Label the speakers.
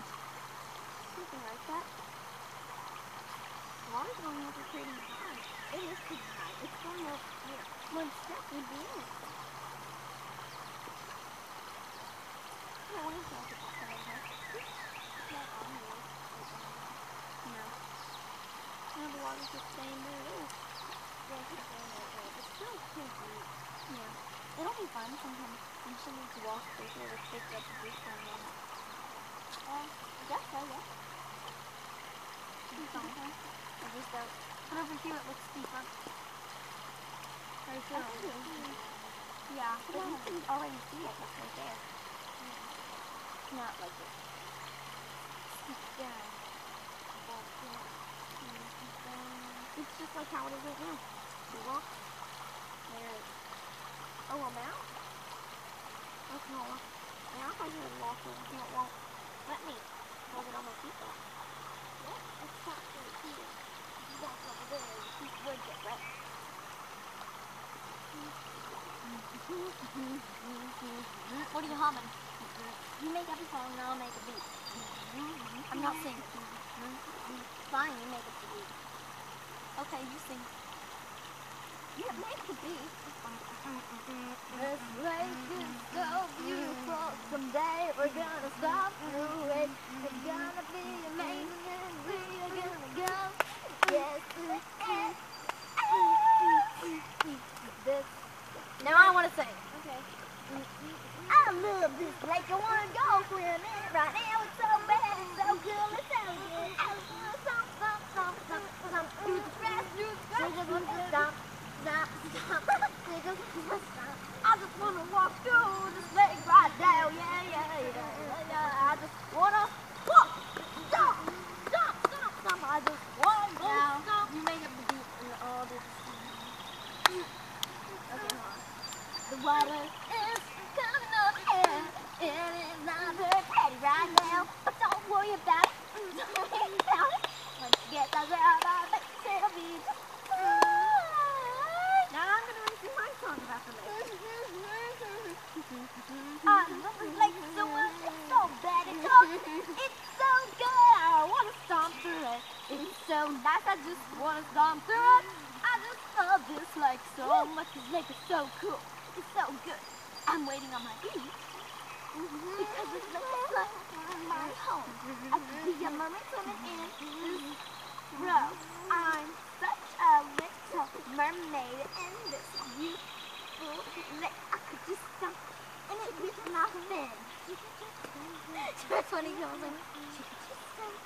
Speaker 1: something like that. Water's going over pretty high. It is pretty high. It's going up here. One step would be it. No, over here? It's not on here. No. The water's just staying there. It is. Yeah, it's still pretty deep. Yeah. It'll be fun sometimes when she needs to walk through here to pick up the boost on them. Guess so, yeah. Should be fine. I just don't. But over here it looks steeper. Right here. Yeah, but you can already see it. It's right there. Not like it. Down. It's just like how it is right now. You walk. There it is. Oh, I'm out? Okay, now I hear it walking, it won't let me You. What are you humming? You make up a song and I'll make a beat. I'm not singing. Fine, you make the beat. Okay, you sing. Yeah, make the beat. This place is so beautiful. Someday we're gonna stop through it. It's gonna be amazing and we're gonna go. Yes, this. Now I want to sing. Okay. I love this lake. I want to go swimming right now. It's so bad. It's so cool. It's so good. I wanna stomp, stomp, stomp, stomp, stomp. Do the grass, do the grass. Stomp, stomp, stomp, stomp. Stomp, stomp. I just want to walk through this lake right now. Yeah, yeah, yeah, yeah, yeah. I just want to walk. Stomp, stomp, stomp, stomp. I just want to go stomp. You make up the beat and all this. Okay, hold on. The water is coming up and it is not very pretty right now. But don't worry about it. Mm, don't worry about it. Once you get that out of it, it'll be just fine. Now I'm gonna read you my song about the lake. I love this lake so much. It's so bad. It's so, it's so good. I wanna stomp through it. It's so nice. I just wanna stomp through it. I just love this lake so much. This lake is so cool. It's so good. I'm waiting on my beat. Because this lake is like my home. I could be a mermaid swimming in this row. I'm such a little mermaid in this beautiful lake. I could just stomp in it with my fin. That's when he goes in. She could just stomp,